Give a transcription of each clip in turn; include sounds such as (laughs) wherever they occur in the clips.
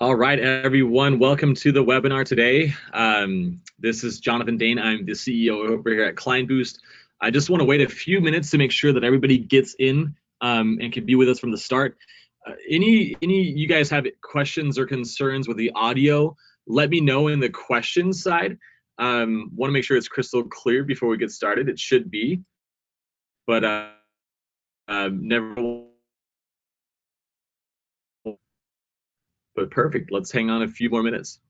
All right, everyone, welcome to the webinar today. Um, this is Jonathan Dane. I'm the CEO over here at KlientBoost. I just want to wait a few minutes to make sure that everybody gets in um, and can be with us from the start. Uh, any any you guys have questions or concerns with the audio? Let me know in the questions side. Um, want to make sure it's crystal clear before we get started. It should be, but uh, uh, never But perfect. Let's hang on a few more minutes.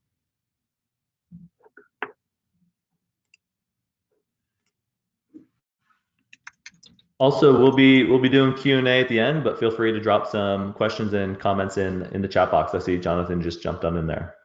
Also, we'll be we'll be doing Q and A at the end, but feel free to drop some questions and comments in in the chat box. I see Jonathan just jumped on in there.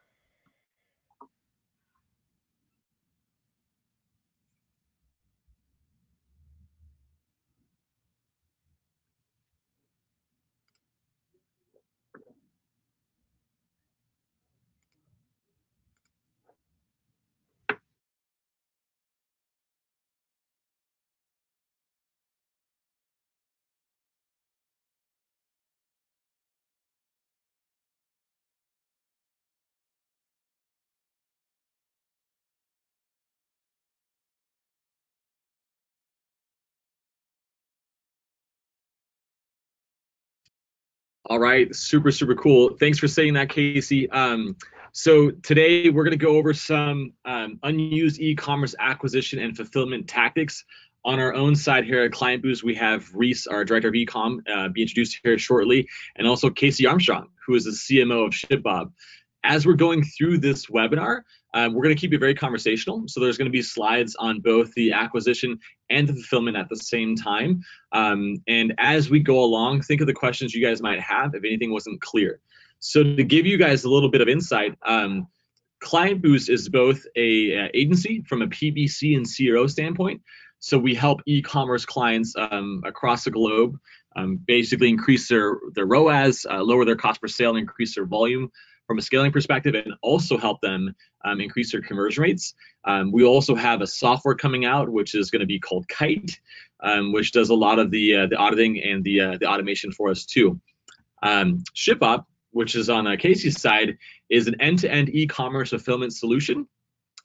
All right, super, super cool. Thanks for saying that, Casey. Um, so today we're going to go over some um, unused e-commerce acquisition and fulfillment tactics. On our own side here at KlientBoost, we have Reese, our director of e-com, uh, be introduced here shortly, and also Casey Armstrong, who is the CMO of ShipBob. As we're going through this webinar, um, we're going to keep it very conversational. So there's going to be slides on both the acquisition and the fulfillment at the same time. Um, and as we go along, think of the questions you guys might have if anything wasn't clear. So to give you guys a little bit of insight, um, KlientBoost is both a, a, agency from a PPC and CRO standpoint. So we help e-commerce clients um, across the globe um, basically increase their their ROAS, uh, lower their cost per sale, and increase their volume from a scaling perspective and also help them um, increase their conversion rates. Um, we also have a software coming out, which is going to be called Kite, um, which does a lot of the uh, the auditing and the uh, the automation for us too. Um, ShipBob, which is on uh, Casey's side, is an end-to-end e-commerce fulfillment solution.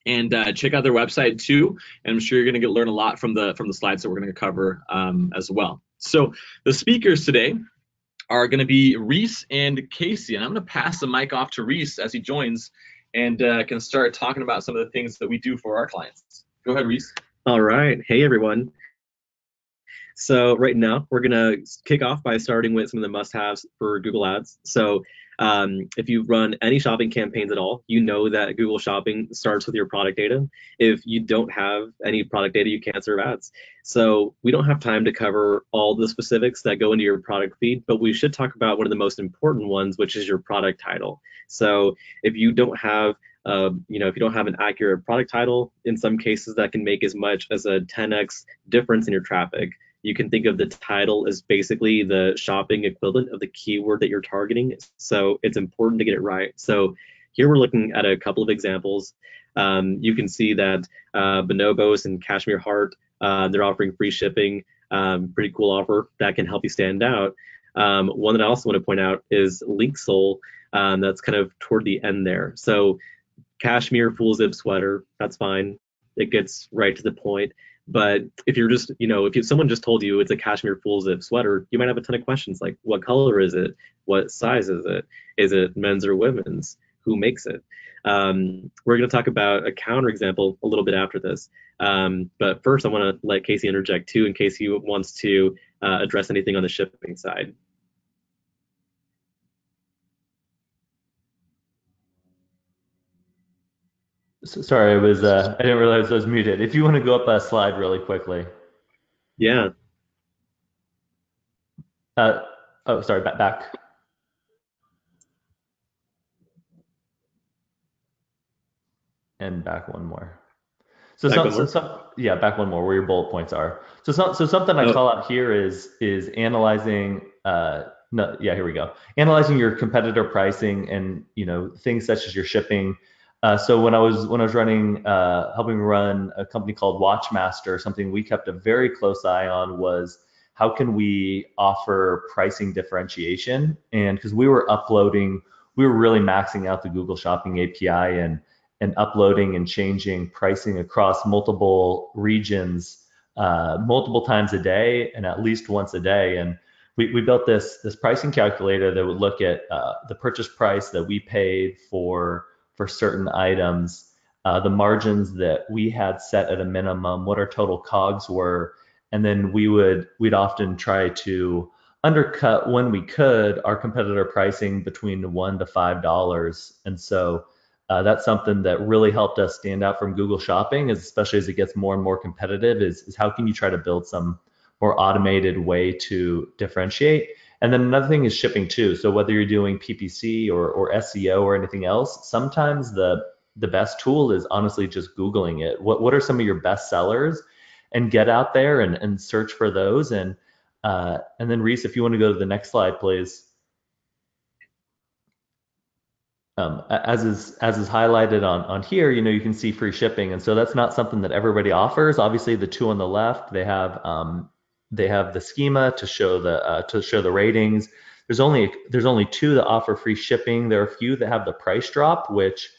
And uh, check out their website too. And I'm sure you're going to get learn a lot from the from the slides that we're going to cover um, as well. So the speakers today are going to be Reese and Casey. And I'm going to pass the mic off to Reese as he joins and uh, can start talking about some of the things that we do for our clients. Go ahead, Reese. All right. Hey, everyone. So right now, we're going to kick off by starting with some of the must-haves for Google Ads. So um, if you run any shopping campaigns at all, you know that Google Shopping starts with your product data. If you don't have any product data, you can't serve ads. So we don't have time to cover all the specifics that go into your product feed, but we should talk about one of the most important ones, which is your product title. So if you don't have uh, you know, if you don't have an accurate product title, in some cases that can make as much as a 10x difference in your traffic. You can think of the title as basically the shopping equivalent of the keyword that you're targeting. So it's important to get it right. So here we're looking at a couple of examples. Um, you can see that uh, Bonobos and Cashmere Heart, uh, they're offering free shipping. Um, pretty cool offer that can help you stand out. Um, one that I also want to point out is Linksoul. Um, that's kind of toward the end there. So cashmere full zip sweater, that's fine. It gets right to the point. But if you're just, you know, if you, someone just told you it's a cashmere full zip sweater, you might have a ton of questions like, what color is it? What size is it? Is it men's or women's? Who makes it? Um, we're going to talk about a counterexample a little bit after this. Um, but first, I want to let Casey interject too, in case he wants to uh, address anything on the shipping side. Sorry, I was uh, I didn't realize I was muted. If you want to go up a slide really quickly. Yeah. Uh, oh, sorry, back. back. And back one more. So, some, so some, yeah, back one more where your bullet points are. So, some, so something I oh. call out here is is analyzing. Uh, no, yeah, here we go. Analyzing your competitor pricing and you know things such as your shipping uh, so when I was when I was running uh, helping run a company called Watchmaster, something we kept a very close eye on was how can we offer pricing differentiation? And because we were uploading we were really maxing out the Google Shopping API and and uploading and changing pricing across multiple regions uh, multiple times a day and at least once a day. And we, we built this this pricing calculator that would look at uh, the purchase price that we paid for for certain items, uh, the margins that we had set at a minimum, what our total COGS were, and then we would we'd often try to undercut when we could our competitor pricing between one to five dollars. And so uh, that's something that really helped us stand out from Google Shopping, especially as it gets more and more competitive. Is, is how can you try to build some more automated way to differentiate? And then another thing is shipping too. So whether you're doing PPC or, or SEO or anything else, sometimes the the best tool is honestly just Googling it. What what are some of your best sellers? And get out there and, and search for those. And uh, and then Reese, if you want to go to the next slide, please. Um, as is as is highlighted on on here, you know, you can see free shipping, and so that's not something that everybody offers. Obviously, the two on the left, they have um, they have the schema to show the uh, to show the ratings. There's only there's only two that offer free shipping. There are a few that have the price drop, which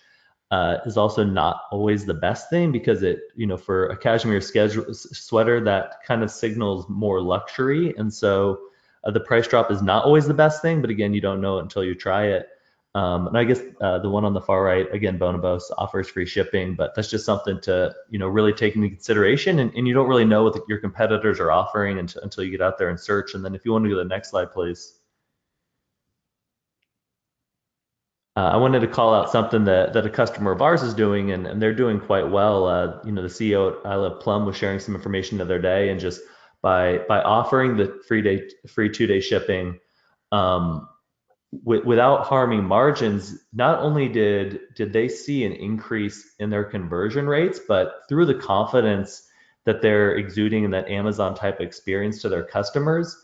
uh, is also not always the best thing because it you know for a cashmere schedule, sweater that kind of signals more luxury, and so uh, the price drop is not always the best thing. But again, you don't know it until you try it. Um, and I guess uh, the one on the far right, again, Bonobos offers free shipping, but that's just something to you know really take into consideration. And, and you don't really know what the, your competitors are offering until, until you get out there and search. And then if you want to go to the next slide, please. Uh, I wanted to call out something that, that a customer of ours is doing, and, and they're doing quite well. Uh, you know, the CEO at I Love Plum was sharing some information the other day, and just by by offering the free day free two day shipping, um, without harming margins, not only did did they see an increase in their conversion rates, but through the confidence that they're exuding in that Amazon type experience to their customers,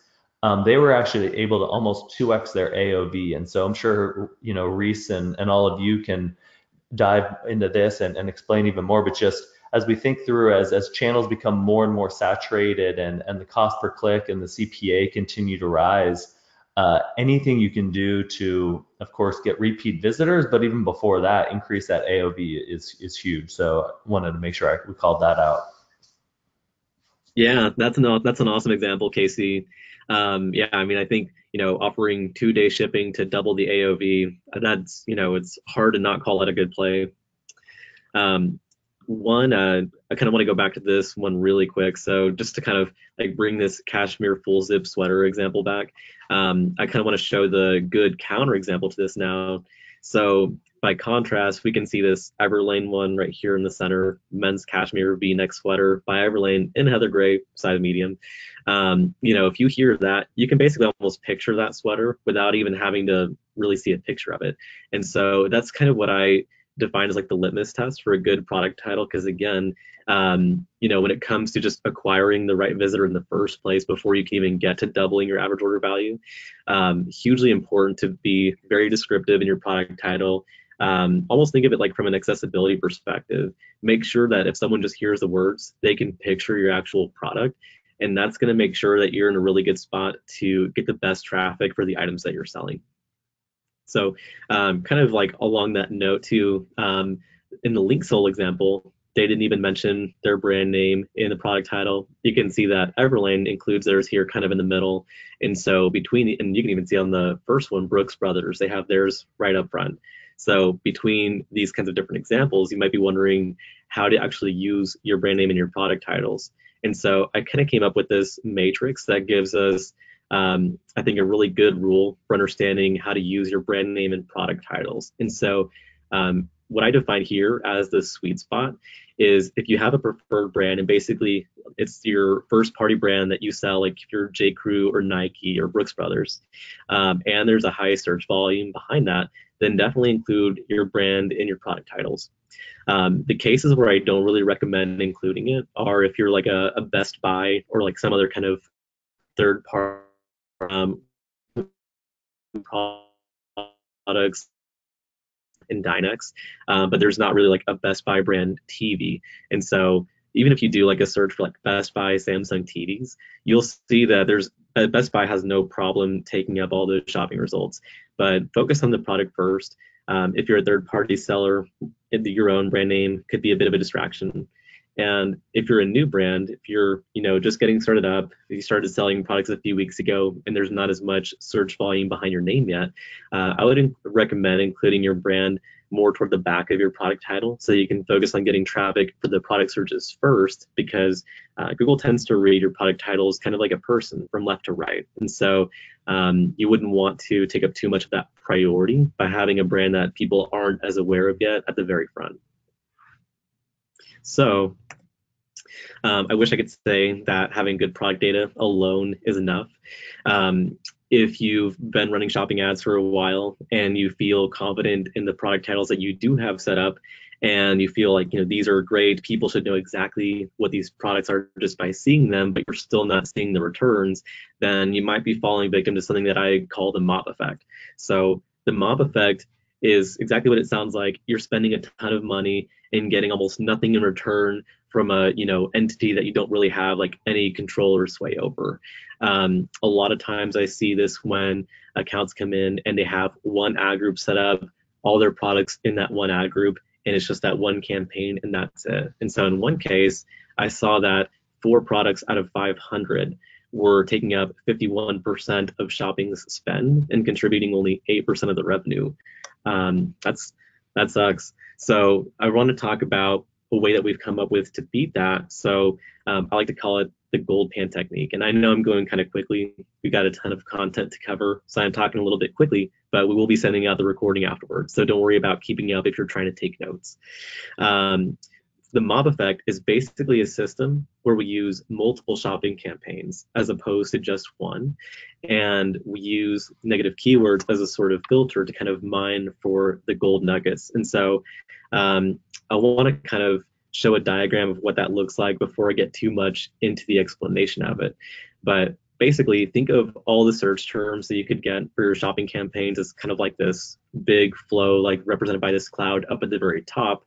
um, they were actually able to almost 2x their AOV. And so I'm sure you know Reese and, and all of you can dive into this and, and explain even more. But just as we think through as as channels become more and more saturated and and the cost per click and the CPA continue to rise uh, anything you can do to, of course, get repeat visitors, but even before that, increase that AOV is is huge. So I wanted to make sure I, we called that out. Yeah, that's an that's an awesome example, Casey. Um, yeah, I mean, I think you know offering two day shipping to double the AOV, that's you know it's hard to not call it a good play. Um, one, uh, I kind of want to go back to this one really quick. So just to kind of like bring this cashmere full zip sweater example back, um, I kind of want to show the good counter example to this now. So by contrast, we can see this Everlane one right here in the center, men's cashmere V-neck sweater by Everlane in heather gray, size medium. Um, you know, if you hear that, you can basically almost picture that sweater without even having to really see a picture of it. And so that's kind of what I defined as like the litmus test for a good product title because again um, you know when it comes to just acquiring the right visitor in the first place before you can even get to doubling your average order value um, hugely important to be very descriptive in your product title. Um, almost think of it like from an accessibility perspective. Make sure that if someone just hears the words they can picture your actual product and that's going to make sure that you're in a really good spot to get the best traffic for the items that you're selling so um, kind of like along that note too, um, in the Linksoul example, they didn't even mention their brand name in the product title. You can see that Everlane includes theirs here kind of in the middle. And so between, and you can even see on the first one, Brooks Brothers, they have theirs right up front. So between these kinds of different examples, you might be wondering how to actually use your brand name in your product titles. And so I kind of came up with this matrix that gives us um, I think a really good rule for understanding how to use your brand name and product titles. And so, um, what I define here as the sweet spot is if you have a preferred brand and basically it's your first party brand that you sell, like if you're J. Crew or Nike or Brooks Brothers, um, and there's a high search volume behind that, then definitely include your brand in your product titles. Um, the cases where I don't really recommend including it are if you're like a, a Best Buy or like some other kind of third party um, products in Dynex, uh, but there's not really like a Best Buy brand TV. And so even if you do like a search for like Best Buy Samsung TVs, you'll see that there's uh, Best Buy has no problem taking up all the shopping results, but focus on the product first. Um, if you're a third party seller, your own brand name could be a bit of a distraction. And if you're a new brand, if you're, you know, just getting started up, you started selling products a few weeks ago and there's not as much search volume behind your name yet, uh, I would recommend including your brand more toward the back of your product title so you can focus on getting traffic for the product searches first because uh, Google tends to read your product titles kind of like a person from left to right. And so um, you wouldn't want to take up too much of that priority by having a brand that people aren't as aware of yet at the very front. So um, I wish I could say that having good product data alone is enough. Um, if you've been running shopping ads for a while and you feel confident in the product titles that you do have set up and you feel like you know these are great people should know exactly what these products are just by seeing them but you're still not seeing the returns then you might be falling victim to something that i call the mob effect so the mob effect is exactly what it sounds like you're spending a ton of money and getting almost nothing in return from a you know entity that you don't really have like any control or sway over. Um, a lot of times I see this when accounts come in and they have one ad group set up, all their products in that one ad group, and it's just that one campaign and that's it. And so in one case, I saw that four products out of 500 were taking up 51% of shopping's spend and contributing only 8% of the revenue. Um, that's that sucks. So I want to talk about a way that we've come up with to beat that. So um, I like to call it the gold pan technique. And I know I'm going kind of quickly. We got a ton of content to cover, so I'm talking a little bit quickly, but we will be sending out the recording afterwards. So don't worry about keeping up if you're trying to take notes. Um, the mob effect is basically a system where we use multiple shopping campaigns as opposed to just one. And we use negative keywords as a sort of filter to kind of mine for the gold nuggets. And so um, I want to kind of show a diagram of what that looks like before I get too much into the explanation of it. But basically, think of all the search terms that you could get for your shopping campaigns as kind of like this big flow, like represented by this cloud up at the very top.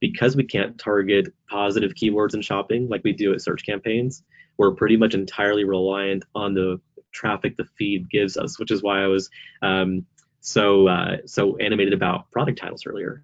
Because we can't target positive keywords in shopping like we do at search campaigns, we're pretty much entirely reliant on the traffic the feed gives us, which is why I was um, so uh, so animated about product titles earlier.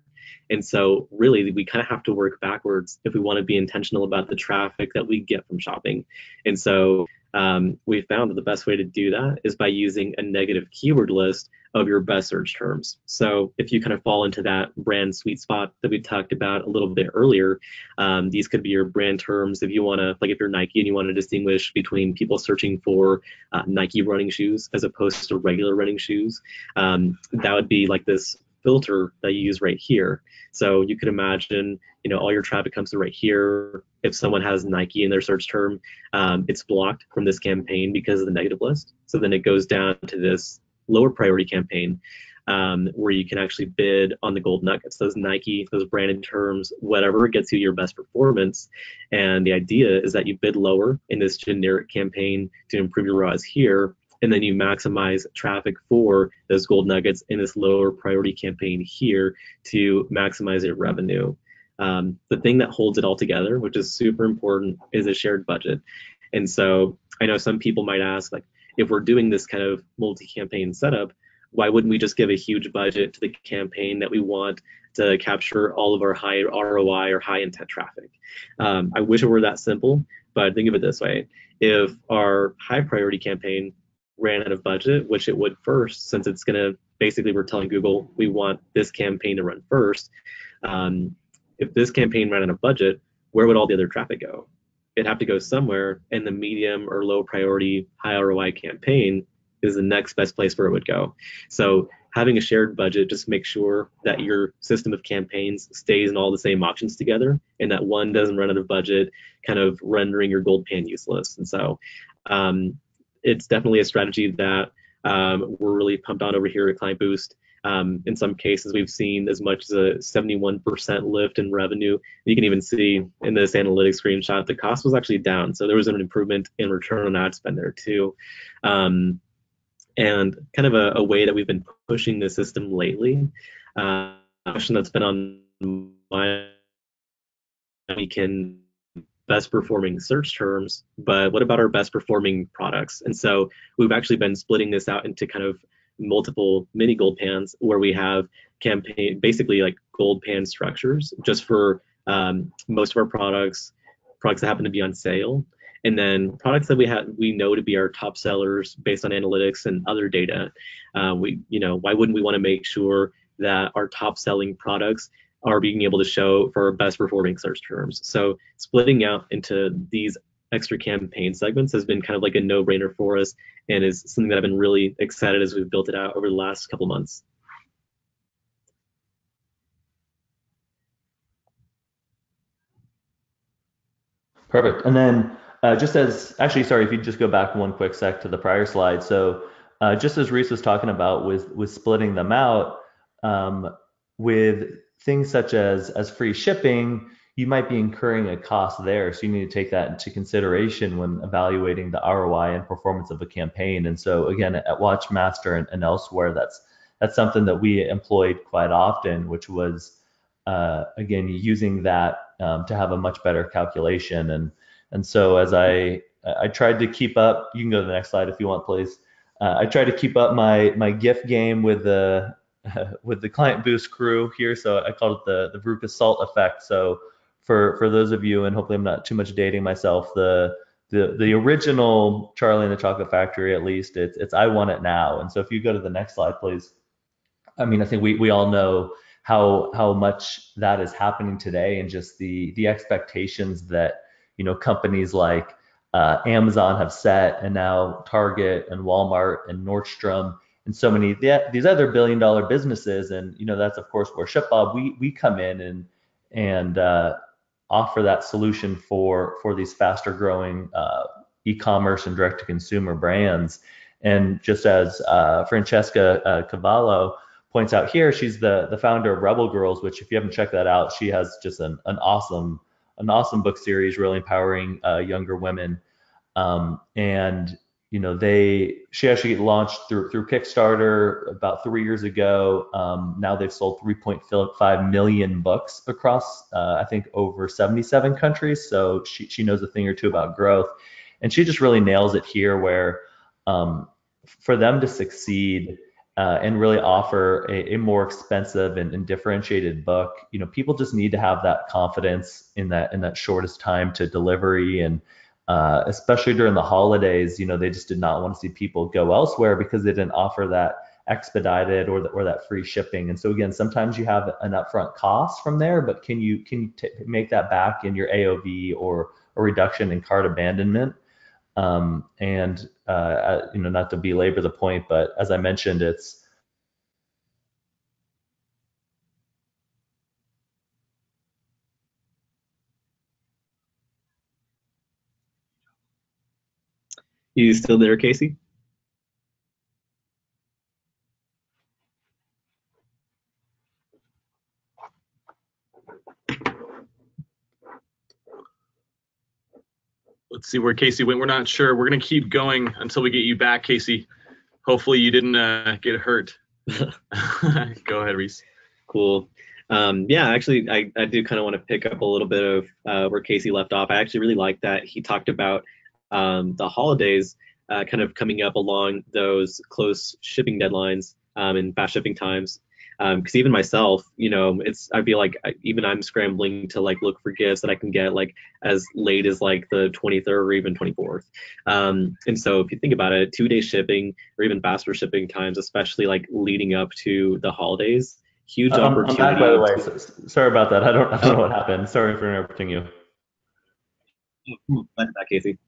And so, really, we kind of have to work backwards if we want to be intentional about the traffic that we get from shopping. And so, um, we found that the best way to do that is by using a negative keyword list of your best search terms. So, if you kind of fall into that brand sweet spot that we talked about a little bit earlier, um, these could be your brand terms. If you want to, like, if you're Nike and you want to distinguish between people searching for uh, Nike running shoes as opposed to regular running shoes, um, that would be like this filter that you use right here. So you could imagine, you know, all your traffic comes to right here. If someone has Nike in their search term, um, it's blocked from this campaign because of the negative list. So then it goes down to this lower priority campaign um, where you can actually bid on the gold nuggets, those Nike, those branded terms, whatever gets you your best performance. And the idea is that you bid lower in this generic campaign to improve your ROAS here and then you maximize traffic for those gold nuggets in this lower priority campaign here to maximize your revenue. Um, the thing that holds it all together, which is super important, is a shared budget. And so I know some people might ask, like, if we're doing this kind of multi-campaign setup, why wouldn't we just give a huge budget to the campaign that we want to capture all of our high ROI or high intent traffic? Um, I wish it were that simple, but think of it this way: if our high priority campaign ran out of budget, which it would first, since it's going to basically we're telling Google we want this campaign to run first. Um, if this campaign ran out of budget, where would all the other traffic go? It'd have to go somewhere, and the medium or low priority, high ROI campaign is the next best place where it would go. So having a shared budget just make sure that your system of campaigns stays in all the same options together and that one doesn't run out of budget, kind of rendering your gold pan useless. And so um, it's definitely a strategy that um, we're really pumped on over here at KlientBoost. Um, in some cases, we've seen as much as a 71% lift in revenue. You can even see in this analytics screenshot, the cost was actually down. So there was an improvement in return on ad spend there too. Um, and kind of a, a, way that we've been pushing the system lately, uh, question that's been on my we can best performing search terms, but what about our best performing products? And so we've actually been splitting this out into kind of multiple mini gold pans where we have campaign basically like gold pan structures just for um, most of our products products that happen to be on sale and then products that we have we know to be our top sellers based on analytics and other data uh, we you know why wouldn't we want to make sure that our top selling products are being able to show for best performing search terms so splitting out into these extra campaign segments has been kind of like a no-brainer for us and is something that I've been really excited as we've built it out over the last couple months. Perfect. And then uh, just as actually, sorry, if you just go back one quick sec to the prior slide. So uh, just as Reese was talking about with with splitting them out um, with things such as as free shipping, you might be incurring a cost there. So you need to take that into consideration when evaluating the ROI and performance of a campaign. And so again, at Watchmaster and, and elsewhere, that's that's something that we employed quite often, which was uh, again using that um, to have a much better calculation. And and so as I I tried to keep up, you can go to the next slide if you want, please. Uh, I tried to keep up my my GIF game with the (laughs) with the KlientBoost crew here. So I called it the the Veruca Salt effect. So for for those of you, and hopefully I'm not too much dating myself, the the the original Charlie and the Chocolate Factory, at least it's it's I want it now. And so if you go to the next slide, please. I mean, I think we we all know how how much that is happening today, and just the the expectations that you know companies like uh, Amazon have set, and now Target and Walmart and Nordstrom and so many these other billion dollar businesses, and you know that's of course where ShipBob we we come in and and uh, offer that solution for for these faster growing uh, e-commerce and direct to consumer brands. And just as uh, Francesca uh, Cavallo points out here, she's the the founder of Rebel Girls, which if you haven't checked that out, she has just an, an awesome an awesome book series, really empowering uh, younger women. Um, and you know they she actually launched through through Kickstarter about three years ago. Um, now they've sold 3.5 million books across uh, I think over 77 countries. So she she knows a thing or two about growth, and she just really nails it here. Where um, for them to succeed uh, and really offer a, a more expensive and, and, differentiated book, you know people just need to have that confidence in that in that shortest time to delivery and uh, especially during the holidays, you know, they just did not want to see people go elsewhere because they didn't offer that expedited or, the, or that free shipping. And so again, sometimes you have an upfront cost from there, but can you can you t- make that back in your AOV or a reduction in cart abandonment? Um, and uh, you know, not to belabor the point, but as I mentioned, it's You still there, Casey? Let's see where Casey went. We're not sure. We're gonna keep going until we get you back, Casey. Hopefully you didn't uh, get hurt. (laughs) (laughs) Go ahead, Reese. Cool. Um, yeah, actually, I, I do kind of want to pick up a little bit of uh, where Casey left off. I actually really like that he talked about um, the holidays uh, kind of coming up along those close shipping deadlines um, and fast shipping times. Because um, even myself, you know, it's I feel like even I'm scrambling to like look for gifts that I can get like as late as like the 23rd or even 24th. Um, and so if you think about it, two day shipping or even faster shipping times, especially like leading up to the holidays, huge um, opportunity. I'm back, by the way. So, sorry about that. I don't, I don't know what happened. Sorry for interrupting you. (laughs) Back, Casey.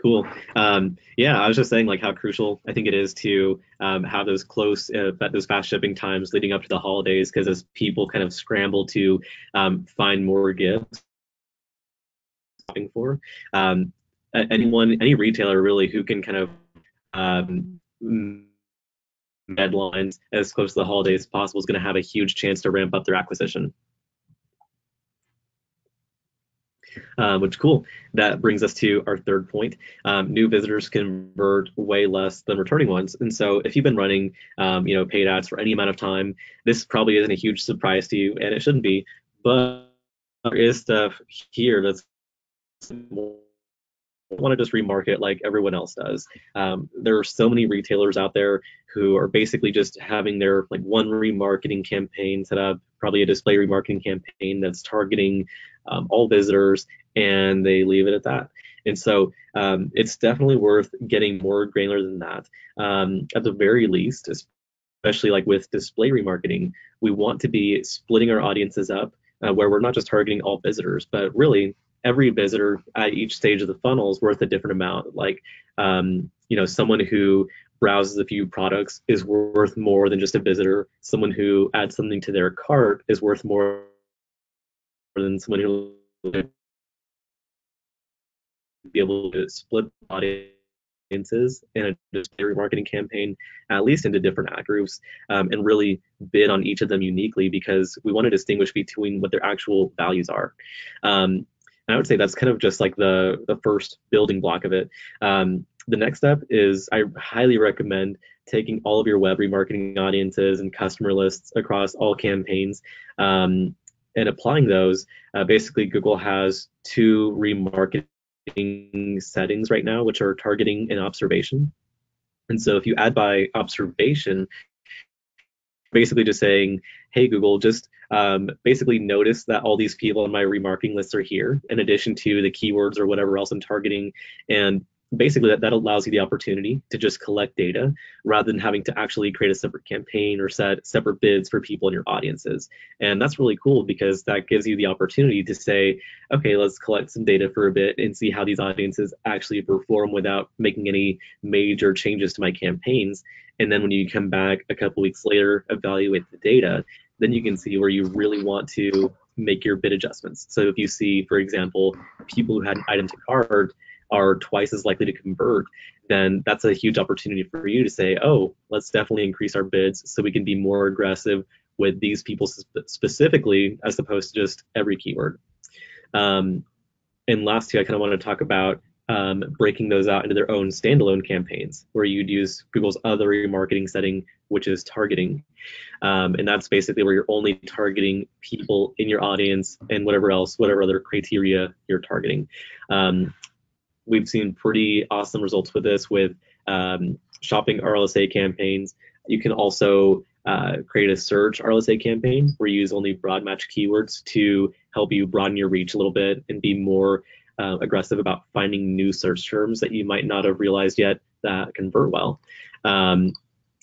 Cool. Um, yeah, I was just saying like how crucial I think it is to um, have those close, uh, those fast shipping times leading up to the holidays, because as people kind of scramble to um, find more gifts shopping for, um, anyone, any retailer really who can kind of um, deadlines as close to the holidays as possible is going to have a huge chance to ramp up their acquisition. Um, which cool. That brings us to our third point. Um, new visitors convert way less than returning ones. And so if you've been running, um, you know, paid ads for any amount of time, this probably isn't a huge surprise to you, and it shouldn't be. But there is stuff here that's want to just remarket like everyone else does. Um, there are so many retailers out there who are basically just having their like one remarketing campaign set up, probably a display remarketing campaign that's targeting um, all visitors, and they leave it at that. And so um, it's definitely worth getting more granular than that. Um, at the very least, especially like with display remarketing, we want to be splitting our audiences up uh, where we're not just targeting all visitors, but really every visitor at each stage of the funnel is worth a different amount. Like, um, you know, someone who browses a few products is worth more than just a visitor. Someone who adds something to their cart is worth more than someone who be able to split audiences in a display remarketing campaign, at least into different ad groups, um, and really bid on each of them uniquely because we want to distinguish between what their actual values are. Um, and I would say that's kind of just like the the first building block of it. Um, the next step is I highly recommend taking all of your web remarketing audiences and customer lists across all campaigns um, and applying those. Uh, basically, Google has two remarketing settings right now, which are targeting and observation. And so if you add by observation, basically just saying, hey, Google, just um, basically notice that all these people on my remarketing list are here in addition to the keywords or whatever else I'm targeting. And basically that, that allows you the opportunity to just collect data rather than having to actually create a separate campaign or set separate bids for people in your audiences. And that's really cool because that gives you the opportunity to say okay let's collect some data for a bit and see how these audiences actually perform without making any major changes to my campaigns. And then when you come back a couple weeks later evaluate the data then you can see where you really want to make your bid adjustments. So if you see for example people who had an item to cart are twice as likely to convert, then that's a huge opportunity for you to say, oh, let's definitely increase our bids so we can be more aggressive with these people specifically as opposed to just every keyword. Um, and lastly, I kind of want to talk about um, breaking those out into their own standalone campaigns where you'd use Google's other remarketing setting, which is targeting. Um, and that's basically where you're only targeting people in your audience and whatever else, whatever other criteria you're targeting. Um, we've seen pretty awesome results with this with um, shopping RLSA campaigns. You can also uh, create a search RLSA campaign where you use only broad match keywords to help you broaden your reach a little bit and be more uh, aggressive about finding new search terms that you might not have realized yet that convert well. Um,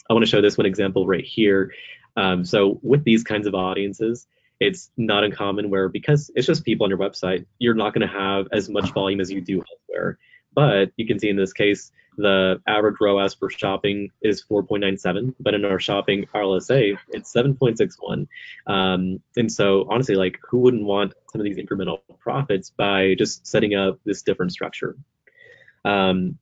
I want to show this one example right here. Um, so with these kinds of audiences, it's not uncommon where because it's just people on your website, you're not going to have as much volume as you do elsewhere. But you can see in this case, the average ROAS for shopping is 4.97, but in our shopping RLSA, it's 7.61. Um, and so honestly, like who wouldn't want some of these incremental profits by just setting up this different structure? Um,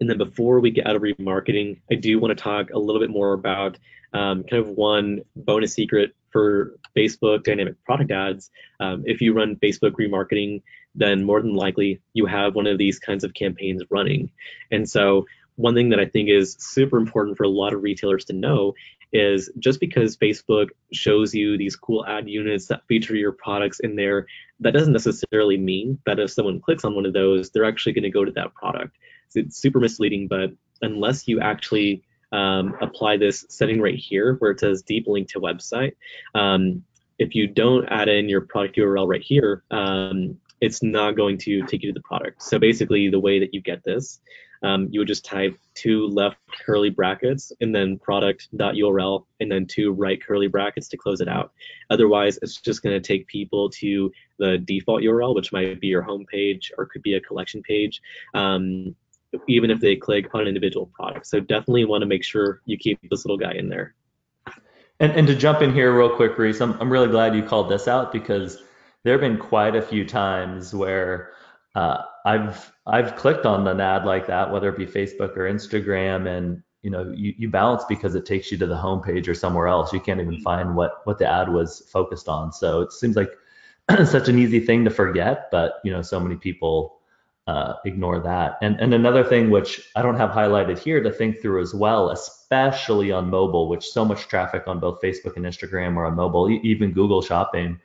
and then before we get out of remarketing, I do want to talk a little bit more about um, kind of one bonus secret for Facebook dynamic product ads. Um, if you run Facebook remarketing, then more than likely you have one of these kinds of campaigns running. And so one thing that I think is super important for a lot of retailers to know is just because Facebook shows you these cool ad units that feature your products in there, that doesn't necessarily mean that if someone clicks on one of those, they're actually going to go to that product. It's super misleading, but unless you actually um, apply this setting right here where it says deep link to website, um, if you don't add in your product URL right here, um, it's not going to take you to the product. So basically, the way that you get this, um, you would just type two left curly brackets and then product.url and then two right curly brackets to close it out. Otherwise, it's just going to take people to the default URL, which might be your home page or could be a collection page. Um, even if they click on an individual product. So definitely want to make sure you keep this little guy in there. And, and to jump in here real quick, Reese, I'm, I'm really glad you called this out because there have been quite a few times where uh, I've I've clicked on an ad like that, whether it be Facebook or Instagram, and you know you, you bounce because it takes you to the homepage or somewhere else. You can't even find what what the ad was focused on. So it seems like (clears throat) such an easy thing to forget, but you know so many people uh, ignore that. And and another thing which I don't have highlighted here to think through as well, especially on mobile, which so much traffic on both Facebook and Instagram or on mobile, even Google Shopping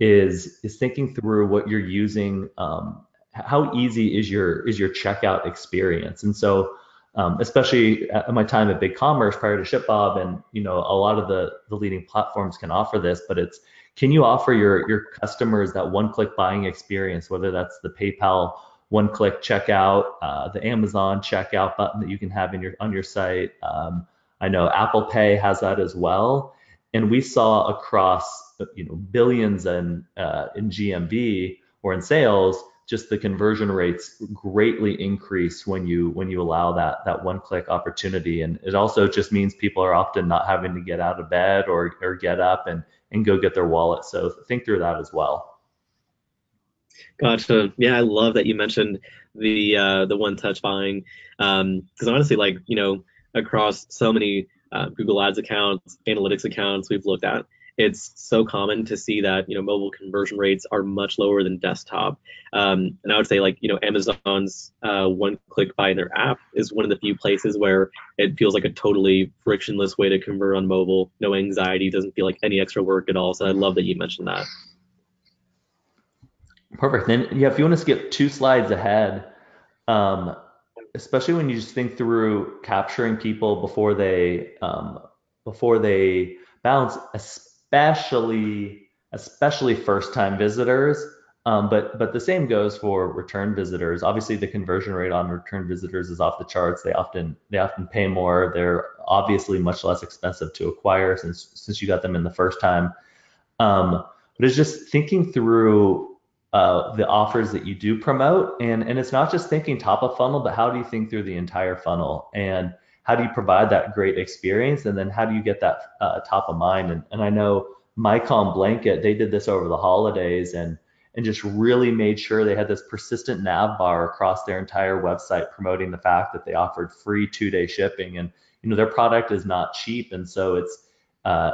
is is thinking through what you're using. Um, how easy is your is your checkout experience? And so, um, especially at my time at Big Commerce prior to ShipBob, and you know, a lot of the the leading platforms can offer this, but it's can you offer your your customers that one-click buying experience, whether that's the PayPal one-click checkout, uh, the Amazon checkout button that you can have in your on your site. Um, I know Apple Pay has that as well, and we saw across you know billions in uh, in GMV or in sales, just the conversion rates greatly increase when you when you allow that that one click opportunity, and it also just means people are often not having to get out of bed or or get up and and go get their wallet. So think through that as well. Gotcha. Yeah, I love that you mentioned the uh, the one touch buying because um, honestly, like you know, across so many uh, Google Ads accounts, analytics accounts we've looked at, it's so common to see that you know mobile conversion rates are much lower than desktop. Um, and I would say like you know Amazon's uh, one-click buy in their app is one of the few places where it feels like a totally frictionless way to convert on mobile. No anxiety, doesn't feel like any extra work at all. So I love that you mentioned that. Perfect. Then yeah, if you want to skip two slides ahead, um, especially when you just think through capturing people before they um, before they bounce, especially especially first time visitors. Um, but but the same goes for return visitors. Obviously, the conversion rate on return visitors is off the charts. They often they often pay more. They're obviously much less expensive to acquire since since you got them in the first time. Um, but it's just thinking through uh, the offers that you do promote, and and it's not just thinking top of funnel, but how do you think through the entire funnel? And how do you provide that great experience? And then how do you get that uh, top of mind? And, and i know mycom blanket they did this over the holidays and and just really made sure they had this persistent nav bar across their entire website promoting the fact that they offered free two day shipping. And you know their product is not cheap. And so it's uh,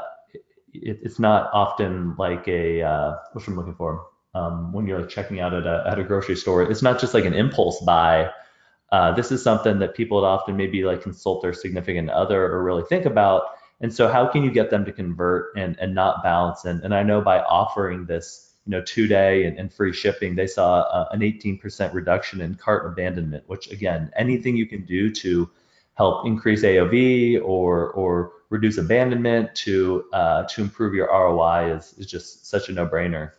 it, it's not often like a uh, what i'm looking for um, when you're checking out at a, at a grocery store it's not just like an impulse buy uh, this is something that people would often maybe like consult their significant other or really think about. And so how can you get them to convert and, and not bounce? And, and I know by offering this, you know, two day and, and free shipping, they saw uh, an 18% reduction in cart abandonment, which again, anything you can do to help increase AOV or, or reduce abandonment to, uh, to improve your ROI is, is just such a no brainer.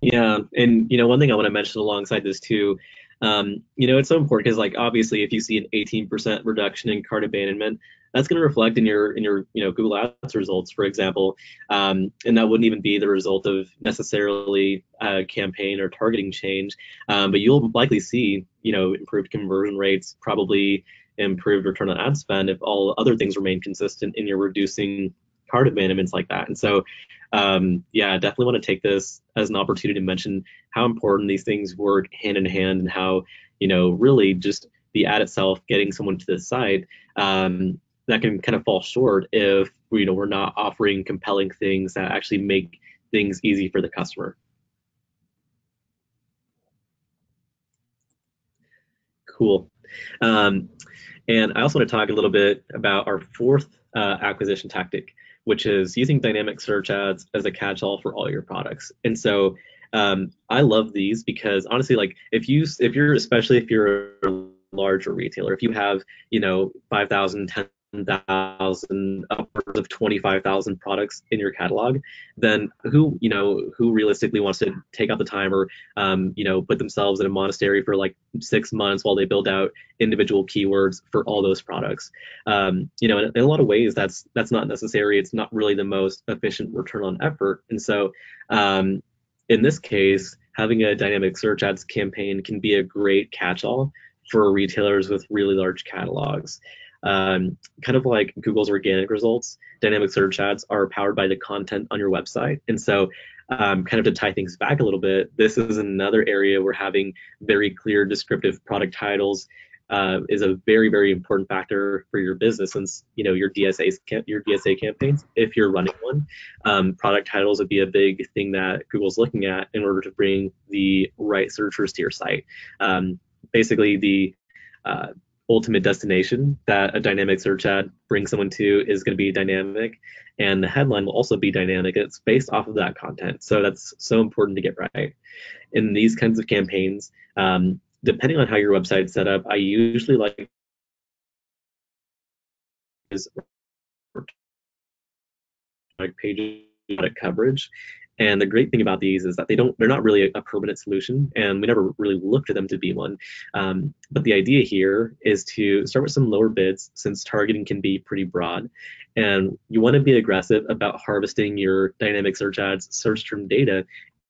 Yeah. And, you know, one thing I want to mention alongside this too um, you know, it's so important because like obviously if you see an 18% reduction in cart abandonment, that's going to reflect in your in your you know Google Ads results, for example, um, and that wouldn't even be the result of necessarily a campaign or targeting change, um, but you'll likely see you know improved conversion rates, probably improved return on ad spend if all other things remain consistent and you're reducing cart abandonments like that. And so, um, yeah, I definitely want to take this as an opportunity to mention how important these things work hand in hand and how, you know, really just the ad itself, getting someone to the site, um, that can kind of fall short if, you know, we're not offering compelling things that actually make things easy for the customer. Cool. Um, and I also want to talk a little bit about our fourth uh, acquisition tactic, which is using dynamic search ads as a catch-all for all your products. And so um, I love these because honestly, like if you if you're especially if you're a larger retailer, if you have you know 5,000, 10,000, upwards of 25,000 products in your catalog, then who you know who realistically wants to take out the time or um, you know put themselves in a monastery for like six months while they build out individual keywords for all those products? Um, you know, in, in, a lot of ways, that's that's not necessary. It's not really the most efficient return on effort, and so um, in this case, having a dynamic search ads campaign can be a great catch-all for retailers with really large catalogs. Um, kind of like Google's organic results, dynamic search ads are powered by the content on your website. And so, um, kind of to tie things back a little bit, this is another area where having very clear descriptive product titles uh, is a very very important factor for your business since you know your DSA your DSA campaigns if you're running one um, product titles would be a big thing that Google's looking at in order to bring the right searchers to your site um, basically the uh, ultimate destination that a dynamic search ad brings someone to is going to be dynamic, and the headline will also be dynamic. It's based off of that content, so that's so important to get right. In these kinds of campaigns, um, depending on how your website's set up, I usually like is like page coverage and the great thing about these is that they don't, they're not really a, permanent solution, and we never really looked at them to be one. Um, but the idea here is to start with some lower bids, since targeting can be pretty broad, and you want to be aggressive about harvesting your dynamic search ads, search term data,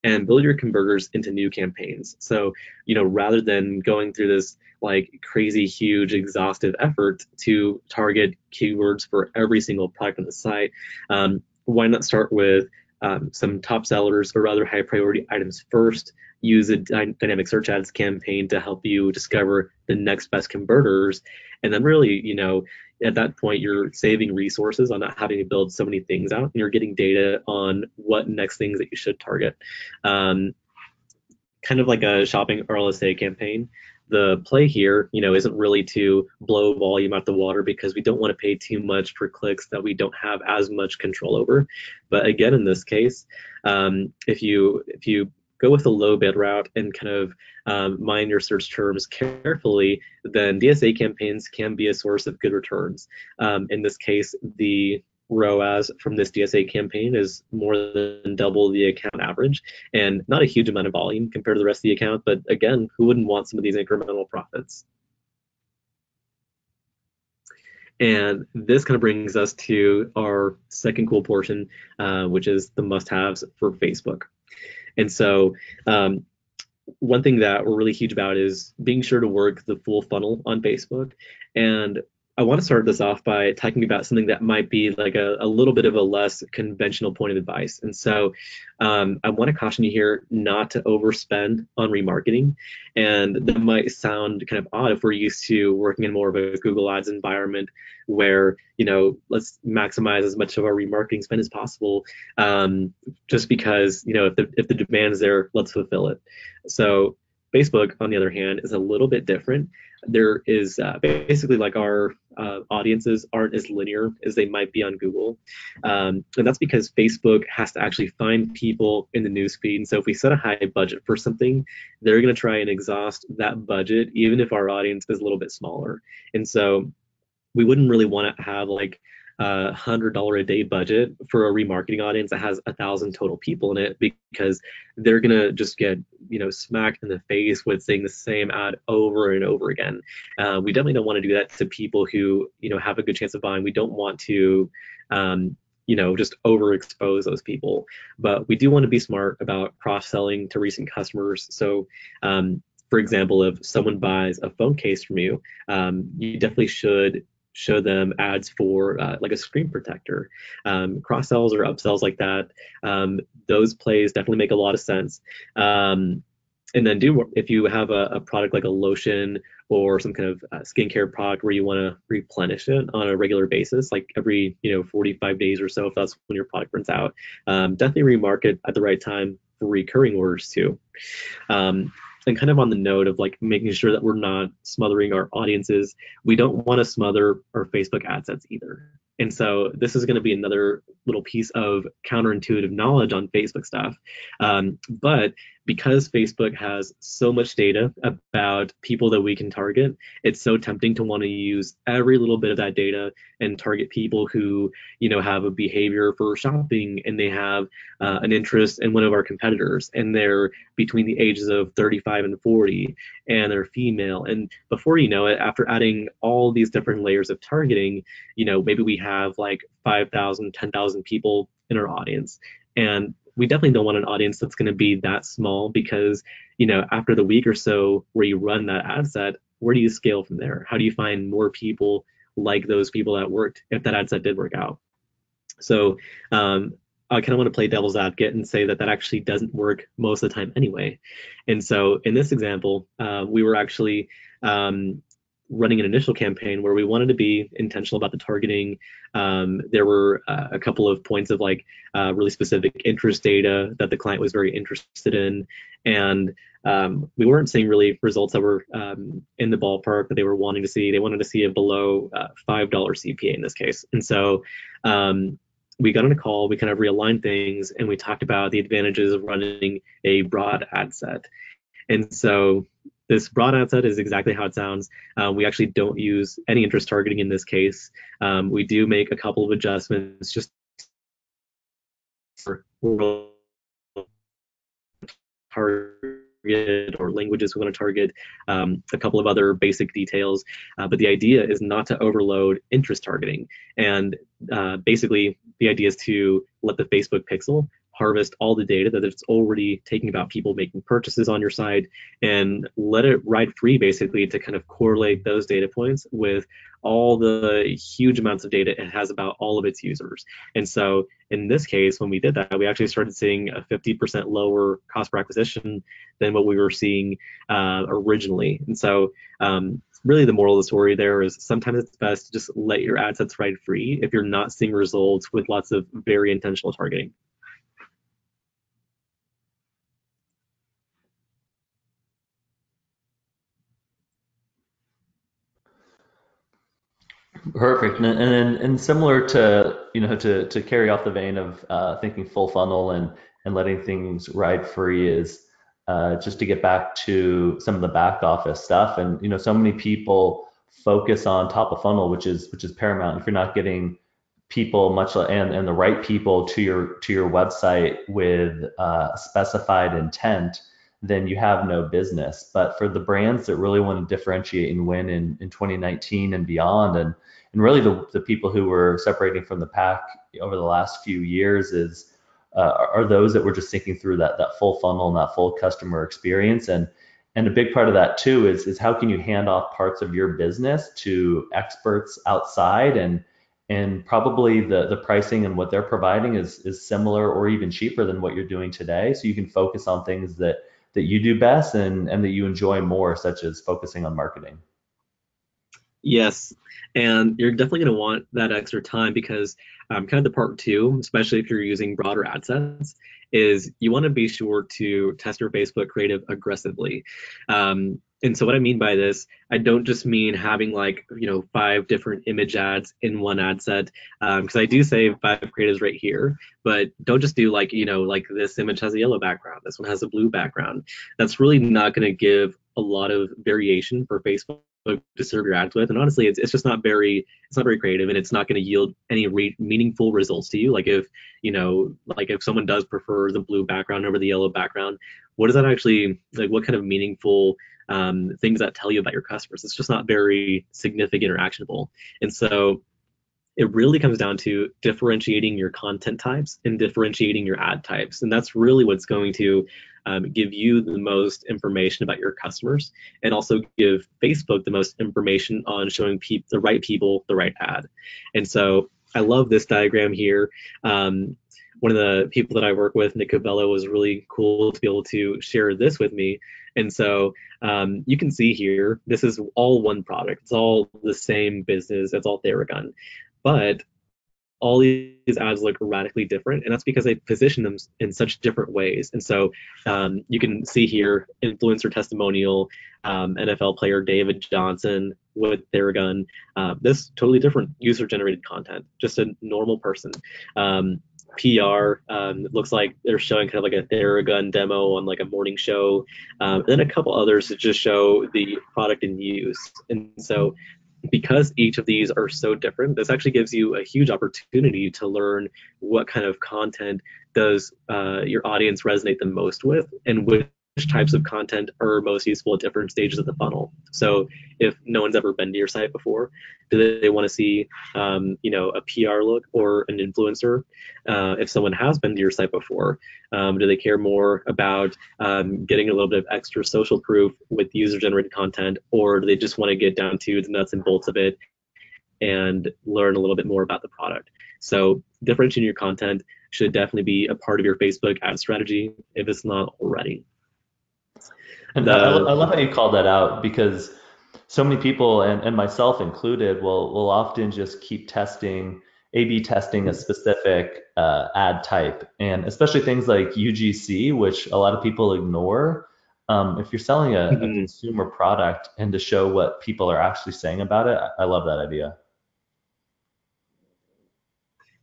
and build your converters into new campaigns. So, you know, rather than going through this like crazy, huge, exhaustive effort to target keywords for every single product on the site, um, why not start with um, some top sellers or other high priority items first. Use a dy- dynamic search ads campaign to help you discover the next best converters. And then, really, you know, at that point, you're saving resources on not having to build so many things out, and you're getting data on what next things that you should target. Um, kind of like a shopping RLSA campaign the play here, you know, isn't really to blow volume out the water because we don't want to pay too much for clicks that we don't have as much control over. But again, in this case, um, if you if you go with a low bid route and kind of um, mind your search terms carefully, then DSA campaigns can be a source of good returns. Um, in this case, the ROAS from this DSA campaign is more than double the account average and not a huge amount of volume compared to the rest of the account. But again, who wouldn't want some of these incremental profits? And this kind of brings us to our second cool portion, uh, which is the must-haves for Facebook. And so um, one thing that we're really huge about is being sure to work the full funnel on Facebook. And I want to start this off by talking about something that might be like a, a little bit of a less conventional point of advice. And so um, I want to caution you here not to overspend on remarketing. And that might sound kind of odd if we're used to working in more of a Google Ads environment where, you know, let's maximize as much of our remarketing spend as possible. Um, just because, you know, if the, if the demand is there, let's fulfill it. So Facebook, on the other hand, is a little bit different there is uh, basically like our uh, audiences aren't as linear as they might be on Google. Um, and that's because Facebook has to actually find people in the newsfeed. And so if we set a high budget for something, they're going to try and exhaust that budget, even if our audience is a little bit smaller. And so we wouldn't really want to have like a hundred dollar a day budget for a remarketing audience that has a thousand total people in it because they're gonna just get you know smacked in the face with saying the same ad over and over again. Uh, we definitely don't want to do that to people who you know have a good chance of buying. We don't want to um, you know just overexpose those people, but we do want to be smart about cross selling to recent customers. So um, for example, if someone buys a phone case from you, um, you definitely should show them ads for uh, like a screen protector. Um, cross sells or upsells like that, um, those plays definitely make a lot of sense. Um, and then do if you have a, a, product like a lotion or some kind of uh, skincare product where you want to replenish it on a regular basis, like every you know 45 days or so, if that's when your product runs out, um, definitely remarket at the right time for recurring orders too. And kind of on the note of like making sure that we're not smothering our audiences, we don't want to smother our Facebook ad sets either. And so this is going to be another little piece of counterintuitive knowledge on Facebook stuff. Um, but because Facebook has so much data about people that we can target, it's so tempting to want to use every little bit of that data and target people who, you know, have a behavior for shopping and they have uh, an interest in one of our competitors and they're between the ages of 35 and 40 and they're female. And before you know it, after adding all these different layers of targeting, you know, maybe we have like 5,000, 10,000 people in our audience. And we definitely don't want an audience that's going to be that small because you know after the week or so where you run that ad set where do you scale from there? How do you find more people like those people that worked if that ad set did work out? So um, i kind of want to play devil's advocate and say that that actually doesn't work most of the time anyway. And so in this example uh, we were actually um, running an initial campaign where we wanted to be intentional about the targeting. Um, there were uh, a couple of points of like uh, really specific interest data that the client was very interested in, and um, we weren't seeing really results that were um, in the ballpark that they were wanting to see. They wanted to see a below uh, five dollar CPA in this case, and so um, we got on a call. We kind of realigned things, and we talked about the advantages of running a broad ad set. And so this broad ad set is exactly how it sounds. Um, we actually don't use any interest targeting in this case. Um, we do make a couple of adjustments just for target or languages we want to target, um, a couple of other basic details. Uh, but the idea is not to overload interest targeting. And uh, basically, the idea is to let the Facebook pixel harvest all the data that it's already taking about people making purchases on your site and let it ride free basically to kind of correlate those data points with all the huge amounts of data it has about all of its users. And so in this case, when we did that, we actually started seeing a 50% lower cost per acquisition than what we were seeing uh, originally. And so um, really the moral of the story there is sometimes it's best to just let your ad sets ride free if you're not seeing results with lots of very intentional targeting. Perfect, and and and similar to you know to to carry off the vein of uh, thinking full funnel and and letting things ride free is uh, just to get back to some of the back office stuff. And you know, so many people focus on top of funnel, which is which is paramount. If you're not getting people much and and the right people to your to your website with uh, specified intent, then you have no business. But for the brands that really want to differentiate and win in, in 2019 and beyond, and and really the, the people who were separating from the pack over the last few years is uh, are those that were just thinking through that that full funnel and that full customer experience. And and a big part of that too is is how can you hand off parts of your business to experts outside? And and probably the the pricing and what they're providing is is similar or even cheaper than what you're doing today. So you can focus on things that that you do best and and that you enjoy more such as focusing on marketing yes and you're definitely going to want that extra time because um, kind of the part two especially if you're using broader ad sets is you want to be sure to test your facebook creative aggressively um, and so what I mean by this, I don't just mean having like, you know, five different image ads in one ad set, because um, I do say five creatives right here, but don't just do like, you know, like this image has a yellow background, this one has a blue background. That's really not going to give a lot of variation for Facebook to serve your ads with and honestly it's, it's just not very it's not very creative and it's not going to yield any re- meaningful results to you like if you know like if someone does prefer the blue background over the yellow background what does that actually like what kind of meaningful um, things that tell you about your customers. It's just not very significant or actionable. And so it really comes down to differentiating your content types and differentiating your ad types. And that's really what's going to um, give you the most information about your customers and also give Facebook the most information on showing pe- the right people the right ad. And so I love this diagram here. Um, one of the people that I work with, Nick Cabello, was really cool to be able to share this with me. And so um, you can see here, this is all one product. It's all the same business. It's all Theragun. But all these ads look radically different, and that's because they position them in such different ways. And so um, you can see here influencer testimonial, um, NFL player David Johnson with Theragun. Uh, this totally different user generated content, just a normal person. Um, PR. Um, looks like they're showing kind of like a Theragun demo on like a morning show. Um, and then a couple others to just show the product in use. And so because each of these are so different, this actually gives you a huge opportunity to learn what kind of content does uh, your audience resonate the most with and which types of content are most useful at different stages of the funnel. So if no one's ever been to your site before, do they, they want to see, um, you know, a PR look or an influencer? Uh, if someone has been to your site before, um, do they care more about um, getting a little bit of extra social proof with user-generated content, or do they just want to get down to the nuts and bolts of it and learn a little bit more about the product? So differentiating your content should definitely be a part of your Facebook ad strategy if it's not already. And the, I, love how you called that out because so many people and, and myself included will will often just keep testing A/B testing a specific uh, ad type, and especially things like UGC, which a lot of people ignore. Um, if you're selling a, mm-hmm. a, consumer product and to show what people are actually saying about it, I, I love that idea.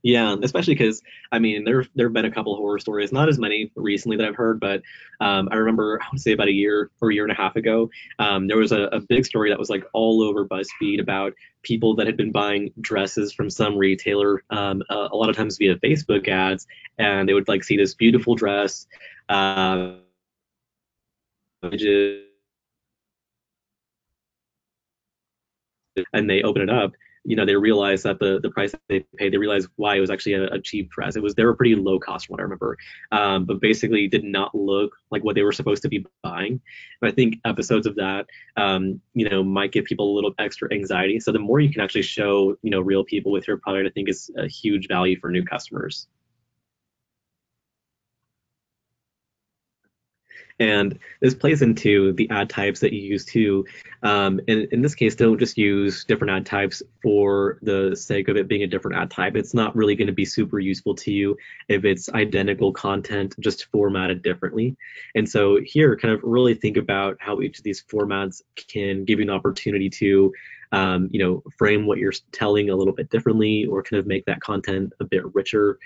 Yeah, especially because I mean there there have been a couple horror stories, not as many recently that I've heard, but um, I remember I would say about a year or a year and a half ago, um, there was a, a, big story that was like all over BuzzFeed about people that had been buying dresses from some retailer, um, a, a, lot of times via Facebook ads, and they would like see this beautiful dress. Uh, and they open it up you know, they realized that the the price they paid, they realized why it was actually a, a cheap dress. It was they were pretty low cost from what I remember, um, but basically did not look like what they were supposed to be buying. And I think episodes of that, um, you know, might give people a little extra anxiety. So the more you can actually show, you know, real people with your product, I think is a huge value for new customers. And this plays into the ad types that you use too. Um, and in this case, don't just use different ad types for the sake of it being a different ad type. It's not really going to be super useful to you if it's identical content just formatted differently. And so here, kind of really think about how each of these formats can give you an opportunity to um, you know, frame what you're telling a little bit differently or kind of make that content a bit richer.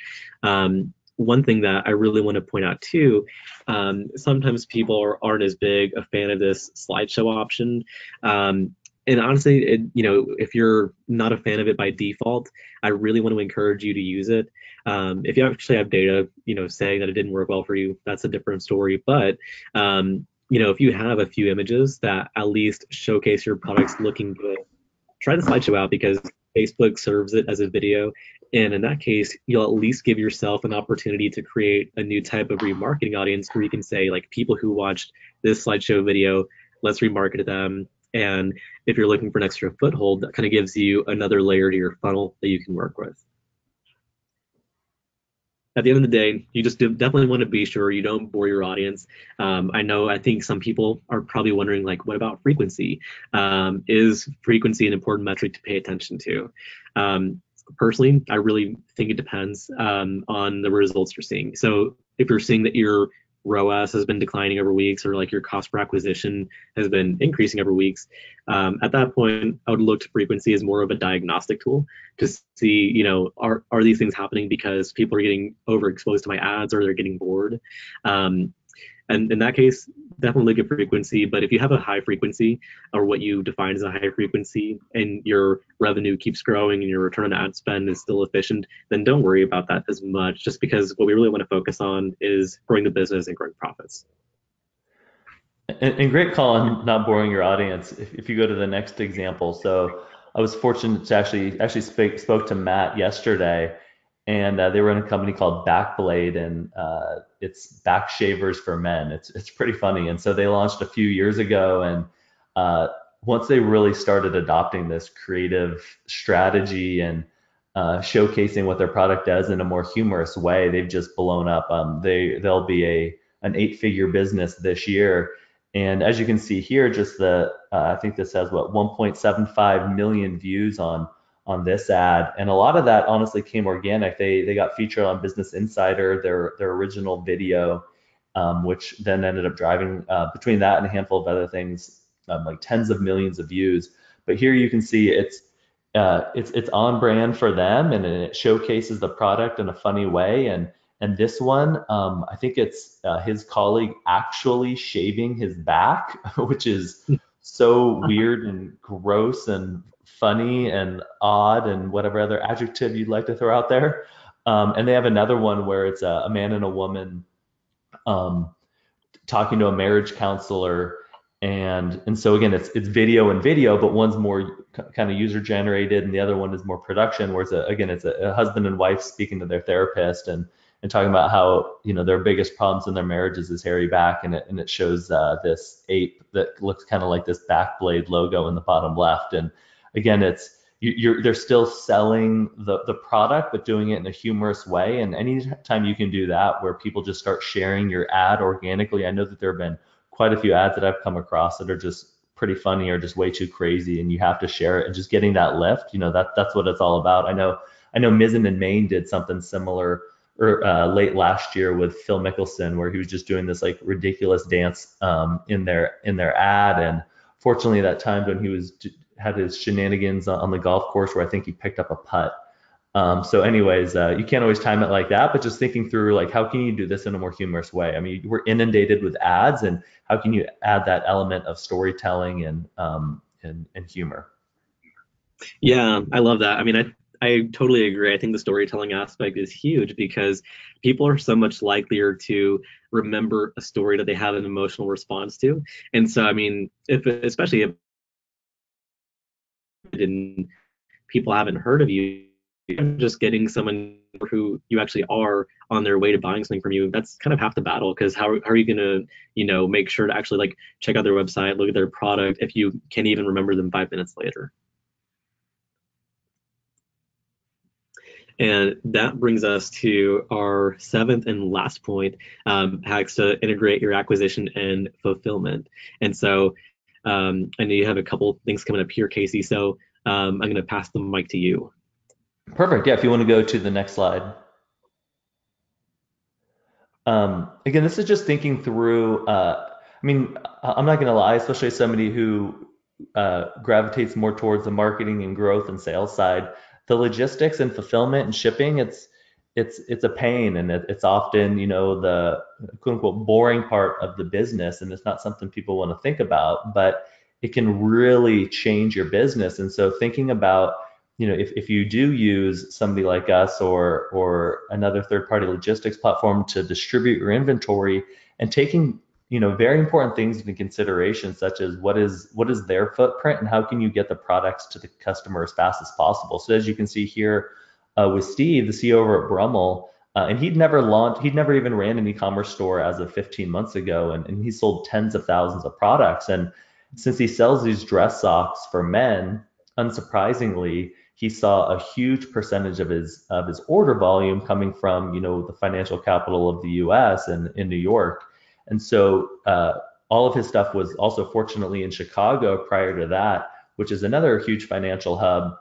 Um, one thing that I really want to point out too, um, sometimes people are, aren't as big a fan of this slideshow option. Um, and honestly, it, you know, if you're not a fan of it by default, I really want to encourage you to use it. Um, if you actually have data, you know, saying that it didn't work well for you, that's a different story. But um, you know, if you have a few images that at least showcase your products looking good, try the slideshow out because Facebook serves it as a video and in that case, you'll at least give yourself an opportunity to create a new type of remarketing audience where you can say, like, people who watched this slideshow video, let's remarket to them. And if you're looking for an extra foothold, that kind of gives you another layer to your funnel that you can work with. At the end of the day, you just definitely want to be sure you don't bore your audience. Um, I know, I think some people are probably wondering, like, what about frequency? Um, is frequency an important metric to pay attention to? Um, personally, I really think it depends um, on the results you're seeing. So if you're seeing that your ROAS has been declining over weeks, or like your cost per acquisition has been increasing over weeks, um, at that point, I would look to frequency as more of a diagnostic tool to see, you know, are are these things happening because people are getting overexposed to my ads, or they're getting bored? Um, and in that case, definitely look at frequency. But if you have a high frequency or what you define as a high frequency and your revenue keeps growing and your return on ad spend is still efficient, then don't worry about that as much just because what we really want to focus on is growing the business and growing profits. And, and great call on not boring your audience. If, if you go to the next example, so I was fortunate to actually actually speak, spoke to Matt yesterday and uh, they in a company called Bakblade, and uh, it's back shavers for men. It's it's pretty funny, and so they launched a few years ago, and uh, once they really started adopting this creative strategy and uh, showcasing what their product does in a more humorous way, they've just blown up. Um, they they'll be a an eight figure business this year. And as you can see here, just the uh, I think this has what 1.75 million views on on this ad, and a lot of that honestly came organic. They they got featured on Business Insider, their their original video, um, which then ended up driving uh, between that and a handful of other things, um, like tens of millions of views. But here you can see it's uh, it's it's on brand for them, and it showcases the product in a funny way. And and this one, um, I think it's uh, his colleague actually shaving his back, (laughs) which is so (laughs) weird and gross and funny and odd and whatever other adjective you'd like to throw out there. Um, and they have another one where it's a, a man and a woman um, talking to a marriage counselor. And and so again, it's it's video and video, but one's more kind of user generated, and the other one is more production. Whereas a, again, it's a, a husband and wife speaking to their therapist and and talking about how you know their biggest problems in their marriages is hairy back, and it and it shows uh, this ape that looks kind of like this bakblade logo in the bottom left, and again, it's you're they're still selling the the product, but doing it in a humorous way. And anytime you can do that, where people just start sharing your ad organically, I know that there have been quite a few ads that I've come across that are just pretty funny or just way too crazy and you have to share it. And just getting that lift you know that that's what it's all about. I know i know mizzen and main did something similar or uh, late last year with phil mickelson where he was just doing this like ridiculous dance um, in their in their ad. And fortunately that time when he was had his shenanigans on the golf course where i think he picked up a putt um, so anyways, uh, you can't always time it like that, but just thinking through like how can you do this in a more humorous way? I mean, we're inundated with ads, and how can you add that element of storytelling and um, and, and humor? Yeah, I love that. I mean, I I totally agree. I think the storytelling aspect is huge because people are so much likelier to remember a story that they have an emotional response to. And so, I mean, if especially if people haven't heard of you just getting someone who you actually are on their way to buying something from you that's kind of half the battle because how, how are you going to you know make sure to actually like check out their website look at their product if you can't even remember them five minutes later And that brings us to our seventh and last point, um, hacks to integrate your acquisition and fulfillment. And so um, I know you have a couple things coming up here, Casey. So um, I'm going to pass the mic to you. Perfect. Yeah, if you want to go to the next slide. Um, again, this is just thinking through. Uh, I mean, I'm not going to lie, especially somebody who uh, gravitates more towards the marketing and growth and sales side. The logistics and fulfillment and shipping, it's it's it's a pain, and it, it's often you know the quote unquote boring part of the business, and it's not something people want to think about, but it can really change your business. And so thinking about you know, if, if you do use somebody like us or or another third party logistics platform to distribute your inventory and taking you know very important things into consideration such as what is what is their footprint and how can you get the products to the customer as fast as possible so as you can see here uh, with steve the ceo over at brummel uh, and he'd never launched he'd never even ran an e-commerce store as of 15 months ago and, and he sold tens of thousands of products and since he sells these dress socks for men unsurprisingly he saw a huge percentage of his of his order volume coming from you know the financial capital of the U.S. and in New York, and so uh, all of his stuff was also fortunately in Chicago prior to that, which is another huge financial hub,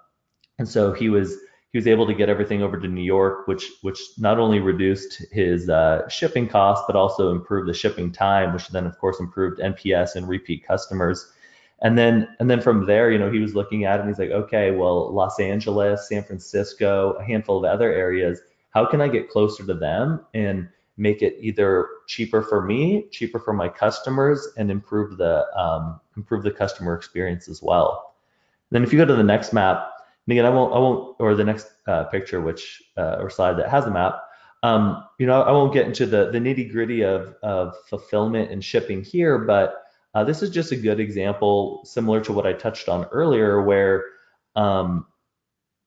and so he was he was able to get everything over to New York, which which not only reduced his uh, shipping costs but also improved the shipping time, which then of course improved NPS and repeat customers. And then and then from there you know he was looking at it and he's like okay well los angeles san francisco a handful of other areas how can i get closer to them and make it either cheaper for me cheaper for my customers and improve the um, improve the customer experience as well? Then if you go to the next map and again i won't i won't or the next uh, picture which uh, or slide that has a map um, you know i won't get into the the nitty gritty of of fulfillment and shipping here but uh, this is just a good example, similar to what I touched on earlier, where um,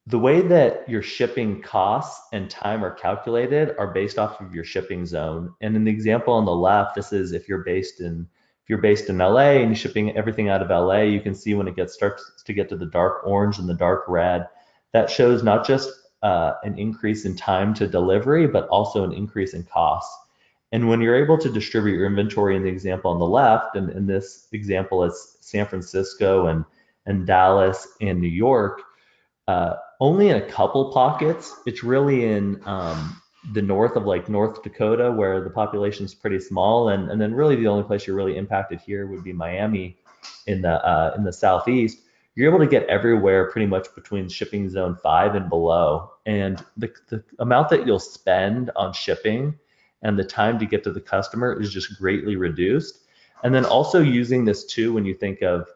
the way that your shipping costs and time are calculated are based off of your shipping zone. And in the example on the left, this is if you're based in if you're based in LA and you're shipping everything out of LA, you can see when it gets starts to get to the dark orange and the dark red, that shows not just uh, an increase in time to delivery, but also an increase in costs. And when you're able to distribute your inventory in the example on the left, and in this example, it's San Francisco and, and Dallas and New York, uh, only in a couple pockets. It's really in um, the north of like North Dakota, where the population is pretty small, and, and then really the only place you're really impacted here would be Miami in the uh, in the southeast. You're able to get everywhere pretty much between shipping zone five and below, and the, the amount that you'll spend on shipping and the time to get to the customer is just greatly reduced. And then also using this too when you think of,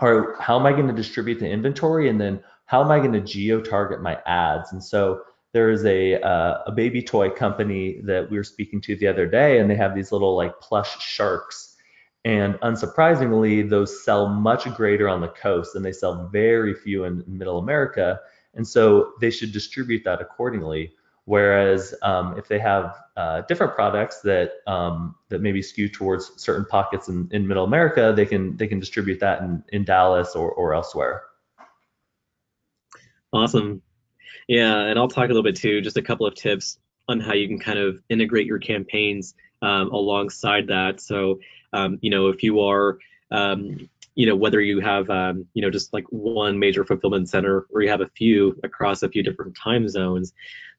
or how am I going to distribute the inventory? And then how am I going to geo target my ads? And so there is a, uh, a baby toy company that we were speaking to the other day, and they have these little like plush sharks. And unsurprisingly, those sell much greater on the coast and they sell very few in middle America. And so they should distribute that accordingly. Whereas um, if they have uh, different products that um, that maybe skew towards certain pockets in, in Middle America, they can they can distribute that in, in Dallas or, or elsewhere. Awesome. Yeah, and I'll talk a little bit too, just a couple of tips on how you can kind of integrate your campaigns um, alongside that. So, um, you know, if you are um, you know whether you have um, you know just like one major fulfillment center or you have a few across a few different time zones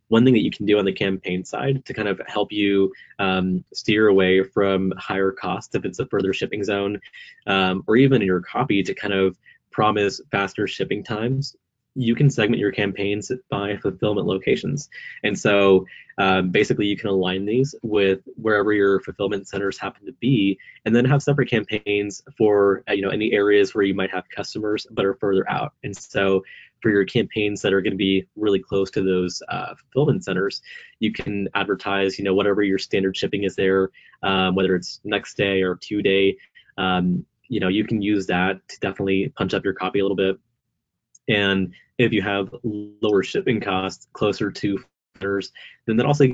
one thing that you can do on the campaign side to kind of help you um, steer away from higher costs if it's a further shipping zone um, or even in your copy to kind of promise faster shipping times you can segment your campaigns by fulfillment locations. And so um, basically you can align these with wherever your fulfillment centers happen to be, and then have separate campaigns for uh, you know any areas where you might have customers but are further out. And so for your campaigns that are going to be really close to those uh, fulfillment centers, you can advertise you know whatever your standard shipping is there, um, whether it's next day or two day. Um, you know you can use that to definitely punch up your copy a little bit and if you have lower shipping costs closer to vendors, then that also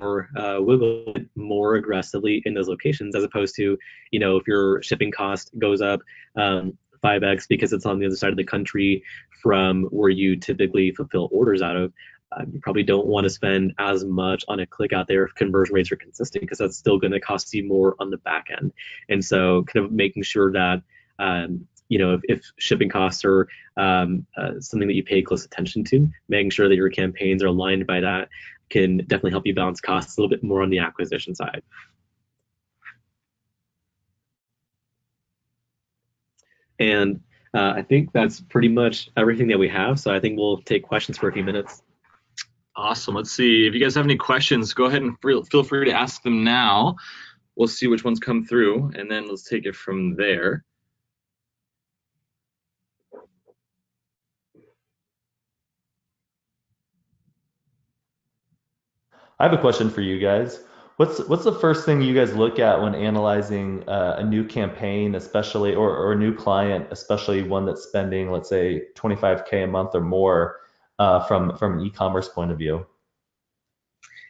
more uh, wiggle more aggressively in those locations as opposed to you know if your shipping cost goes up um, 5x because it's on the other side of the country from where you typically fulfill orders out of uh, you probably don't want to spend as much on a click out there if conversion rates are consistent because that's still going to cost you more on the back end. And so kind of making sure that um, you know, if, if shipping costs are um, uh, something that you pay close attention to, making sure that your campaigns are aligned by that can definitely help you balance costs a little bit more on the acquisition side. And uh, I think that's pretty much everything that we have. So I think we'll take questions for a few minutes. Awesome. Let's see. If you guys have any questions, go ahead and feel free to ask them now. We'll see which ones come through, and then let's take it from there. I have a question for you guys. What's what's the first thing you guys look at when analyzing uh, a new campaign, especially or, or a new client, especially one that's spending, let's say, 25k a month or more, uh, from from an e-commerce point of view?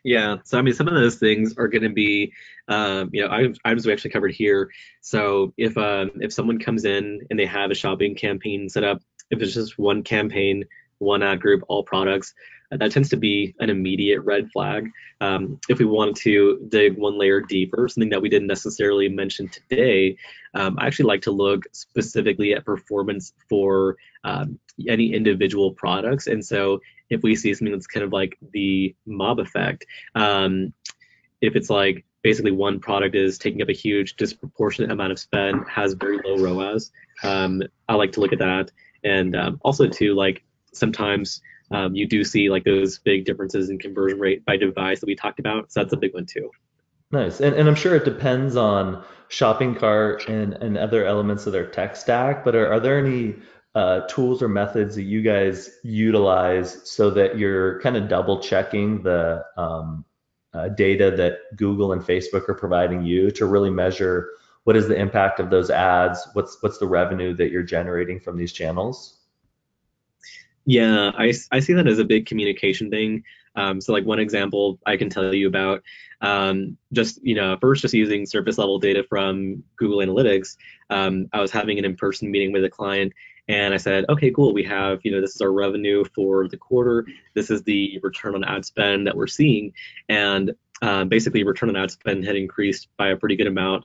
Yeah, so I mean, some of those things are going to be, um, you know, items, we actually covered here. So if um, if someone comes in and they have a shopping campaign set up, if it's just one campaign, one ad group, all products, that tends to be an immediate red flag. Um, if we wanted to dig one layer deeper, something that we didn't necessarily mention today, um, I actually like to look specifically at performance for um, any individual products. And so if we see something that's kind of like the mob effect, um, if it's like basically one product is taking up a huge disproportionate amount of spend, has very low ROAS, um, I like to look at that. And um, also too, like sometimes um, you do see like those big differences in conversion rate by device that we talked about. So that's a big one too. Nice. And, and I'm sure it depends on shopping cart and, and other elements of their tech stack, but are, are there any uh, tools or methods that you guys utilize so that you're kind of double checking the um, uh, data that Google and Facebook are providing you to really measure what is the impact of those ads? What's what's the revenue that you're generating from these channels? Yeah, I, I see that as a big communication thing. Um, so like one example I can tell you about, um, just you know, first just using surface level data from Google Analytics. Um, I was having an in-person meeting with a client, and I said, okay, cool. We have you know this is our revenue for the quarter. This is the return on ad spend that we're seeing, and uh, basically return on ad spend had increased by a pretty good amount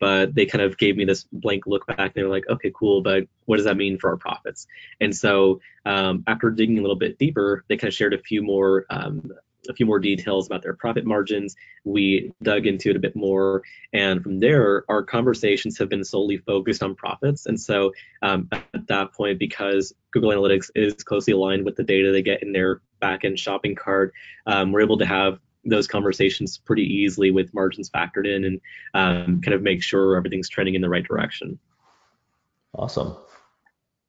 but they kind of gave me this blank look back. They were like, okay, cool, but what does that mean for our profits? And so um, after digging a little bit deeper, they kind of shared a few more um, a few more details about their profit margins. We dug into it a bit more, and from there, our conversations have been solely focused on profits. And so um, at that point, because Google Analytics is closely aligned with the data they get in their backend shopping cart, um, we're able to have those conversations pretty easily with margins factored in and um, kind of make sure everything's trending in the right direction. Awesome.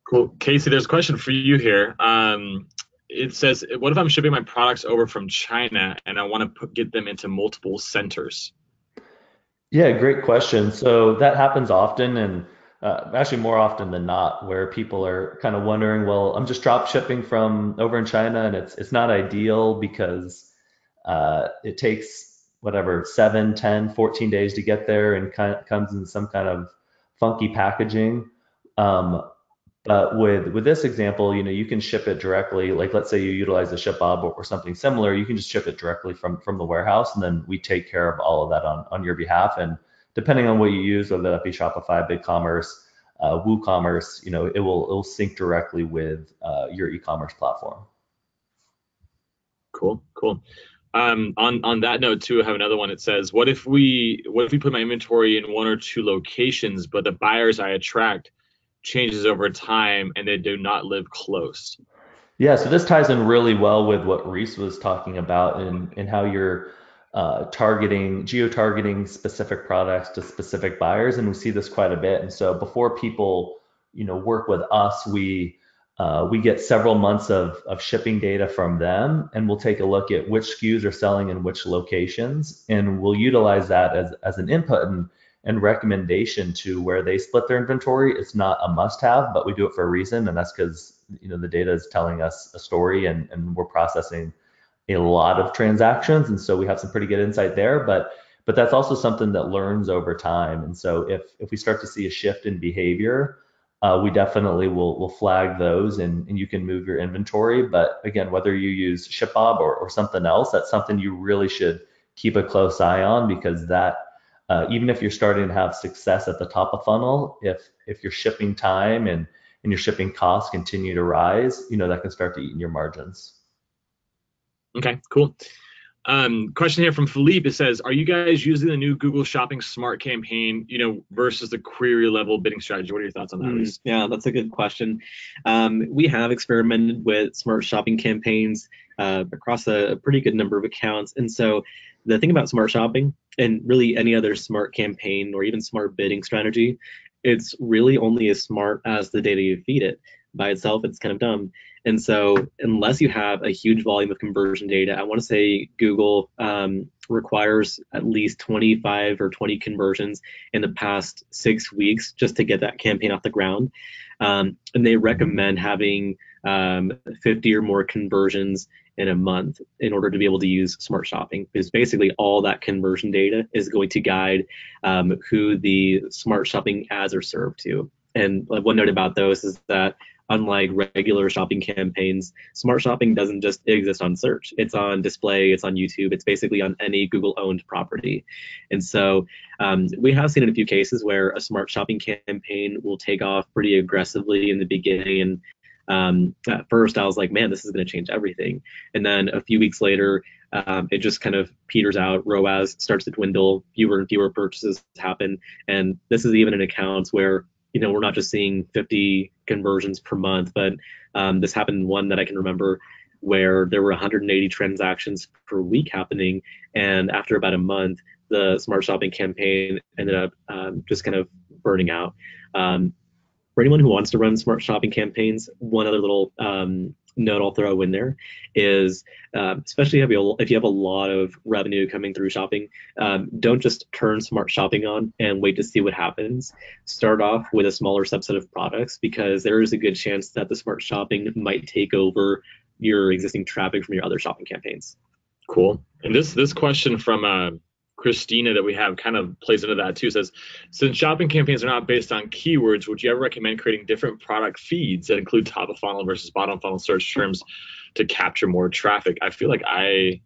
Cool. Casey, there's a question for you here. Um, it says, what if I'm shipping my products over from China and I want to put, get them into multiple centers? Yeah, great question. So that happens often and uh, actually more often than not where people are kind of wondering, well, I'm just drop shipping from over in China and it's, it's not ideal because uh, it takes whatever 7 10 14 days to get there and kind of comes in some kind of funky packaging um, but with with this example you know you can ship it directly like let's say you utilize a ShipBob or, or something similar you can just ship it directly from from the warehouse and then we take care of all of that on on your behalf and depending on what you use, whether that be Shopify, BigCommerce, uh, WooCommerce, you know, it will it'll sync directly with uh, your e-commerce platform. Cool, cool. Um, on on that note too, I have another one. It says, "What if we what if we put my inventory in one or two locations, but the buyers I attract changes over time and they do not live close?" Yeah, so this ties in really well with what Reese was talking about and and how you're uh, targeting geo targeting specific products to specific buyers, and we see this quite a bit. And so before people you know work with us, we uh, we get several months of, of shipping data from them, and we'll take a look at which SKUs are selling in which locations, and we'll utilize that as, as an input and, and recommendation to where they split their inventory. It's not a must-have, but we do it for a reason, and that's because you know the data is telling us a story, and, and we're processing a lot of transactions, and so we have some pretty good insight there. But but that's also something that learns over time, and so if if we start to see a shift in behavior uh, we definitely will will flag those and, and you can move your inventory. But again, whether you use ShipBob or, or something else, that's something you really should keep a close eye on because that uh, even if you're starting to have success at the top of funnel, if if your shipping time and and your shipping costs continue to rise, you know that can start to eat in your margins. Okay, cool. Um, question here from Philippe. It says, "Are you guys using the new Google Shopping Smart campaign, you know, versus the query level bidding strategy? What are your thoughts on that?" Mm, yeah, that's a good question. Um, we have experimented with smart shopping campaigns uh, across a, a pretty good number of accounts, and so the thing about smart shopping and really any other smart campaign or even smart bidding strategy, it's really only as smart as the data you feed it. By itself, it's kind of dumb. And so, unless you have a huge volume of conversion data, I want to say Google um, requires at least 25 or 20 conversions in the past six weeks just to get that campaign off the ground. Um, and they recommend having um, 50 or more conversions in a month in order to be able to use smart shopping because basically all that conversion data is going to guide um, who the smart shopping ads are served to. And one note about those is that unlike regular shopping campaigns, smart shopping doesn't just exist on search. It's on display, it's on YouTube, it's basically on any Google owned property. And so um, we have seen in a few cases where a smart shopping campaign will take off pretty aggressively in the beginning. And um, at first, I was like, man, this is going to change everything. And then a few weeks later, um, it just kind of peters out. ROAS starts to dwindle, fewer and fewer purchases happen. And this is even in accounts where you know, we're not just seeing 50 conversions per month, but um, this happened one that I can remember where there were 180 transactions per week happening. And after about a month, the smart shopping campaign ended up um, just kind of burning out. Um, for anyone who wants to run smart shopping campaigns, one other little um, note I'll throw in there is, um, especially if you, have, if you have a lot of revenue coming through shopping, um, don't just turn smart shopping on and wait to see what happens. Start off with a smaller subset of products because there is a good chance that the smart shopping might take over your existing traffic from your other shopping campaigns. Cool. And this this question from uh, Christina that we have kind of plays into that too. Says, since shopping campaigns are not based on keywords, would you ever recommend creating different product feeds that include top of funnel versus bottom funnel search terms to capture more traffic? I feel like I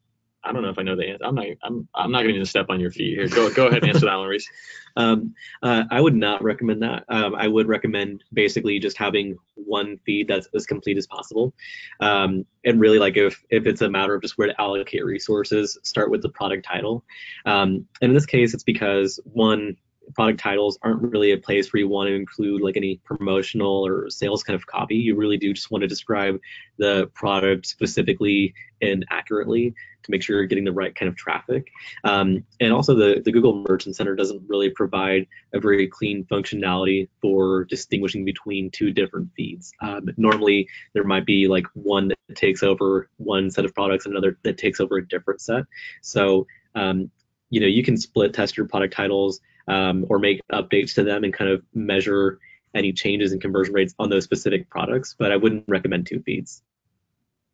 I don't know if I know the answer. I'm not. I'm. I'm not going to step on your feet here. Go. Go ahead and answer that one, Reese. (laughs) Um, uh, I would not recommend that. Um, I would recommend basically just having one feed that's as complete as possible. Um, and really, like if if it's a matter of just where to allocate resources, start with the product title. Um, and in this case, it's because one product titles aren't really a place where you want to include like any promotional or sales kind of copy. You really do just want to describe the product specifically and accurately to make sure you're getting the right kind of traffic. Um, and also the, the Google Merchant Center doesn't really provide a very clean functionality for distinguishing between two different feeds. Um, normally there might be like one that takes over one set of products and another that takes over a different set. So um, you know you can split test your product titles um, or make updates to them and kind of measure any changes in conversion rates on those specific products. But I wouldn't recommend two feeds.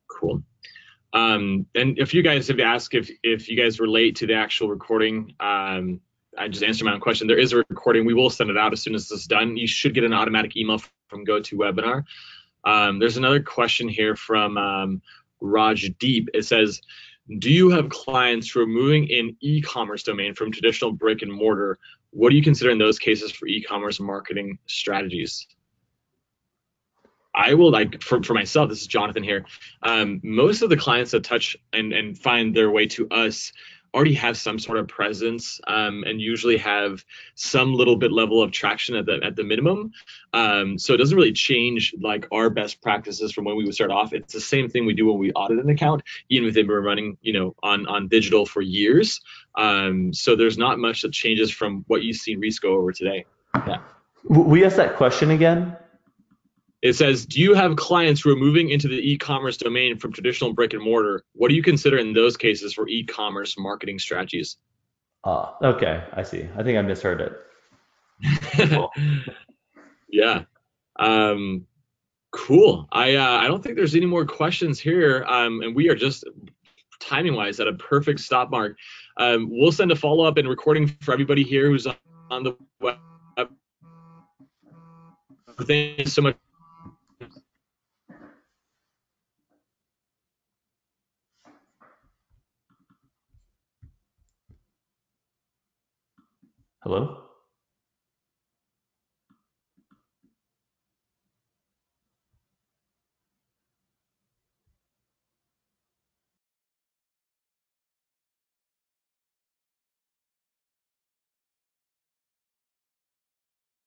Cool. Um, and if you guys have asked if if you guys relate to the actual recording, um, I just answered my own question. There is a recording. We will send it out as soon as this is done. You should get an automatic email from GoToWebinar. Um, there's another question here from um, Raj Deep. It says, do you have clients who are moving in e-commerce domain from traditional brick and mortar? What do you consider in those cases for e-commerce marketing strategies? I will like for, for myself, this is Jonathan here. Um, most of the clients that touch and, and find their way to us already have some sort of presence um, and usually have some little bit level of traction at the at the minimum. Um, so it doesn't really change like our best practices from when we would start off. It's the same thing we do when we audit an account, even if they've been running, you know, on on digital for years. Um, so there's not much that changes from what you've seen Reese go over today. Yeah. We asked that question again. It says, do you have clients who are moving into the e-commerce domain from traditional brick and mortar? What do you consider in those cases for e-commerce marketing strategies? Ah, uh, okay, I see. I think I misheard it. Cool. (laughs) yeah. Um, cool. I uh, I don't think there's any more questions here. Um, and we are just timing wise at a perfect stop mark. Um, we'll send a follow up and recording for everybody here who's on the web. Thanks so much Hello?